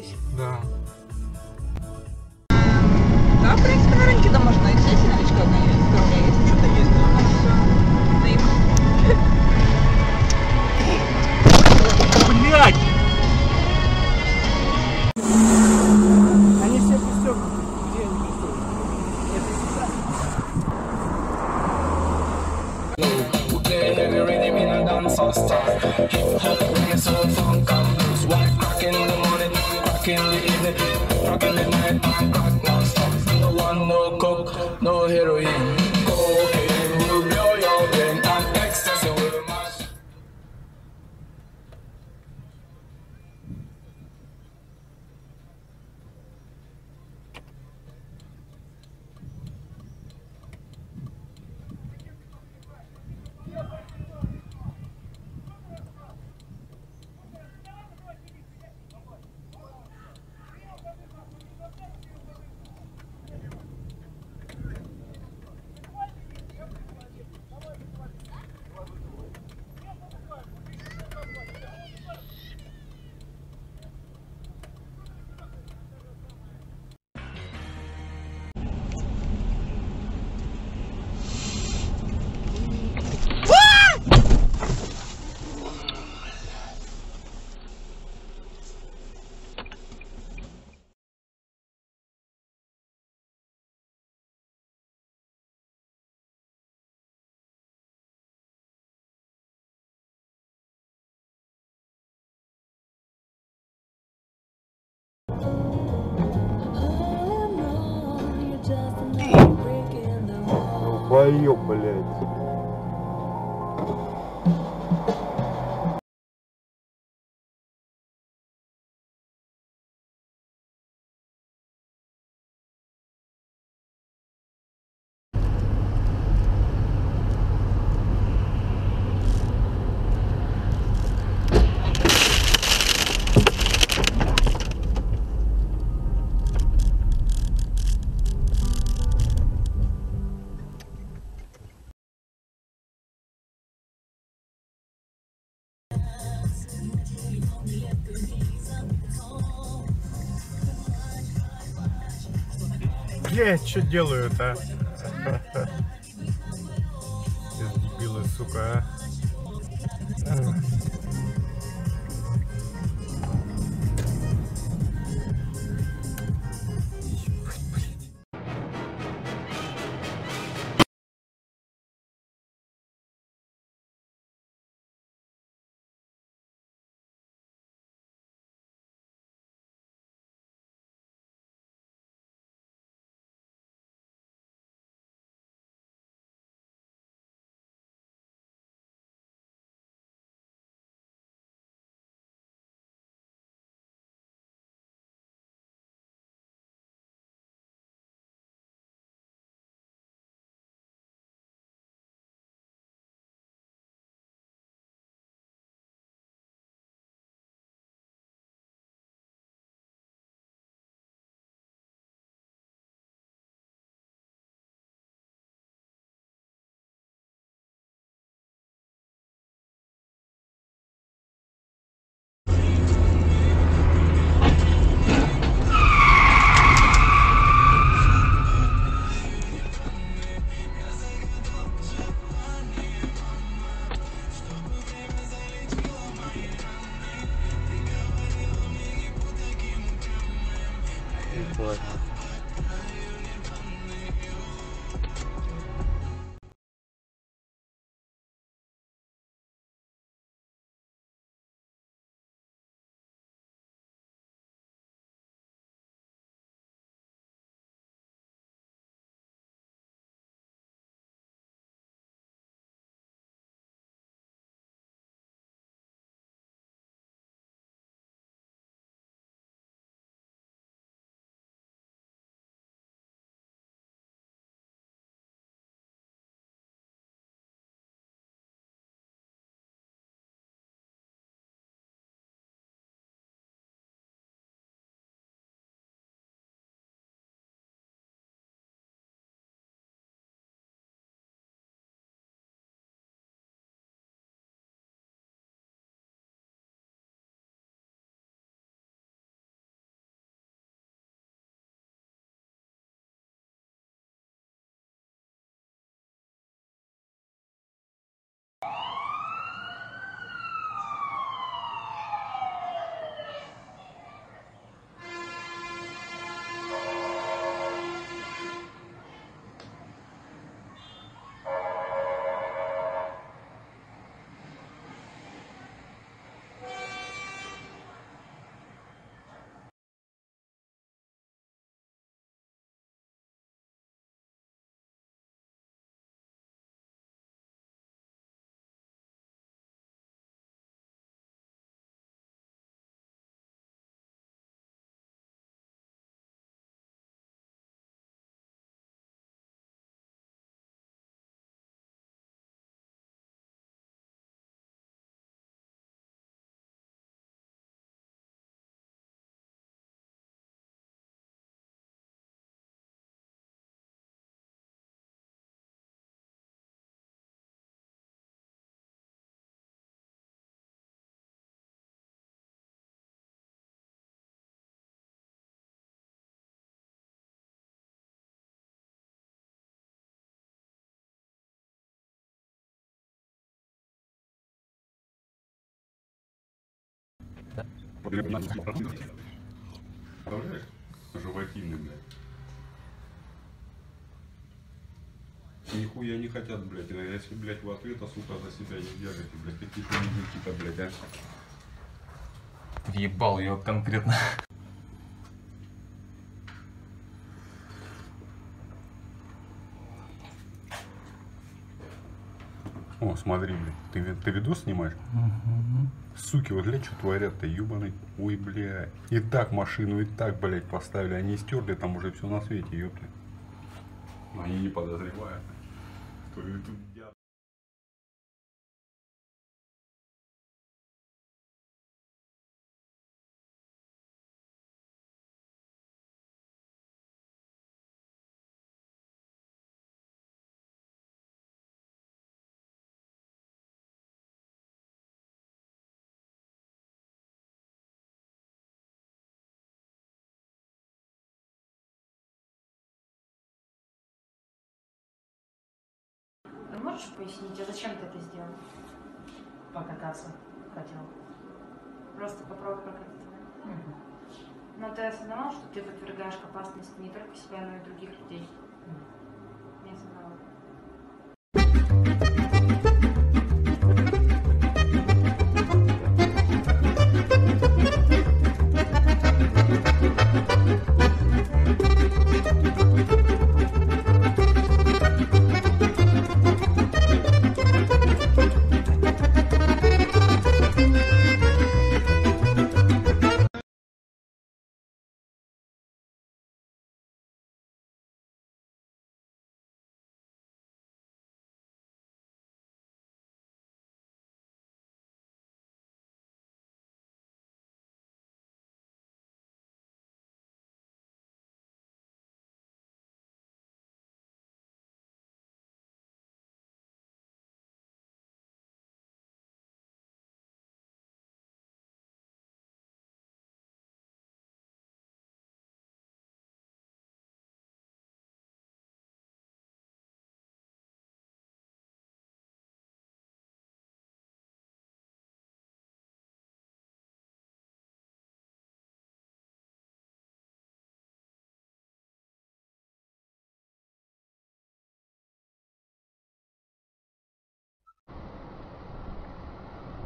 столкнулись? Да. Да, в принципе, на рынке-то можно и здесь, и новичка одна есть. Да, у меня есть что-то есть, но у нас все. Блять! Они все пристегнуты. Где они пристегнуты? Это Play Долбоёб, блядь. Блядь, что делают, а? Дебилы, сука, а. Представляешь? Животины, блядь. Нихуя не хотят, блядь. А если, блядь, в ответ, а сука, за себя не держите, блядь, какие-то мужики-то, блядь, а. Въебал ее конкретно. О, смотри, блядь, ты, ты видос снимаешь? Суки, вот блядь, что творят-то, ебаный. Ой, блядь. И так машину, и так, блядь, поставили. Они стерли там уже все на свете, ёпты. Они не подозревают. Что и можешь пояснить, а зачем ты это сделал? покататься хотел. Просто попробовать прокатиться. да? Но ты осознавал, что ты подвергаешь к опасности не только себя, но и других людей? Не осознавал.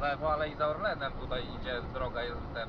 Lewo, ale i za Orlenem tutaj idzie droga, jest ten...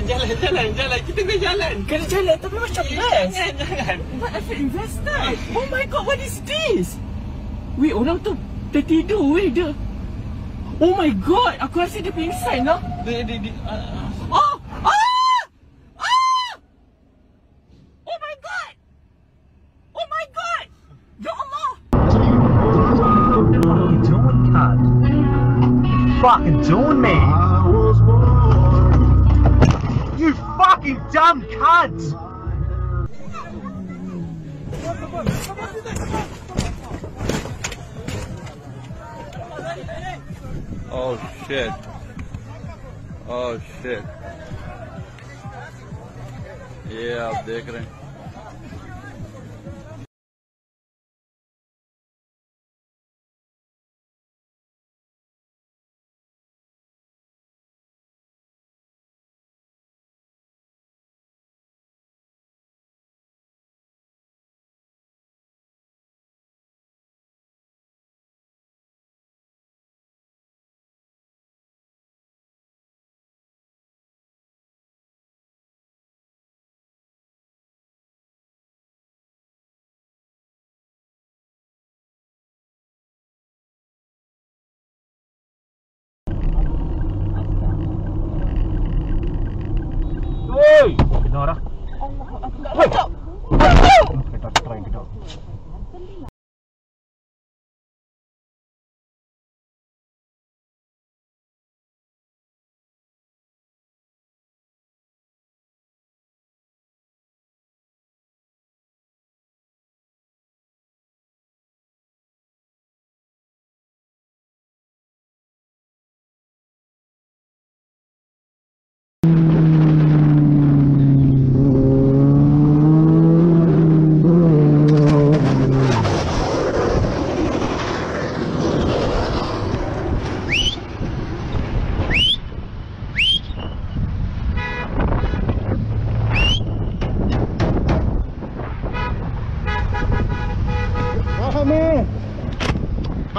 tengok? Jalan, jalan, jalan. Kita kena jalan. Kena jalan tapi macam best Jangan, jangan. But I feel invested Oh my god what is this? Wait orang tu tertidur weh dia Oh my god Aku rasa dia pingsan lah Dia, dia, dia. ah, Oh! Ah! Ah! Oh my god! Oh my god! Ya Allah! fucking doing, cunt? Fucking doing, man? You fucking dumb cunt! Oh shit. Oh shit. ये आप देख रहे हैं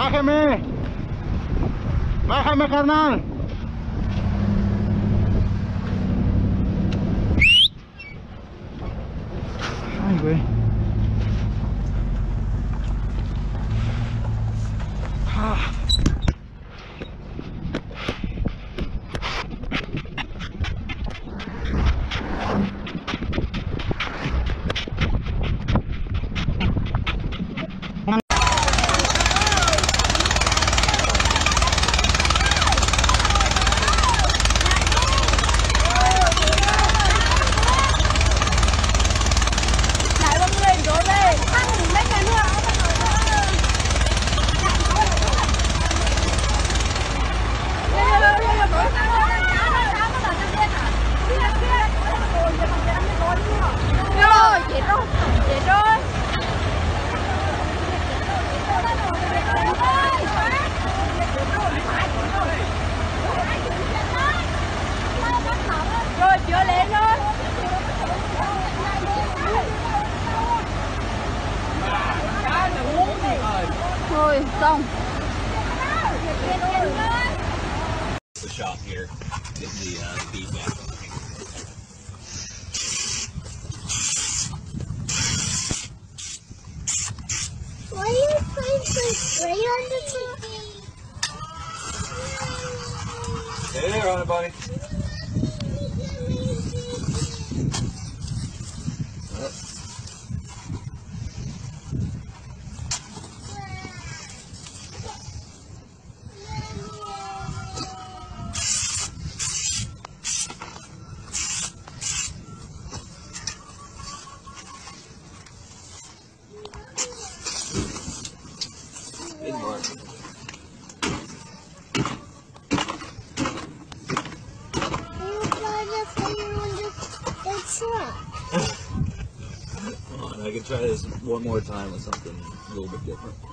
Bájame. Bájame, carnal. Shop here, get the uh, feedback. try this one more time with something a little bit different.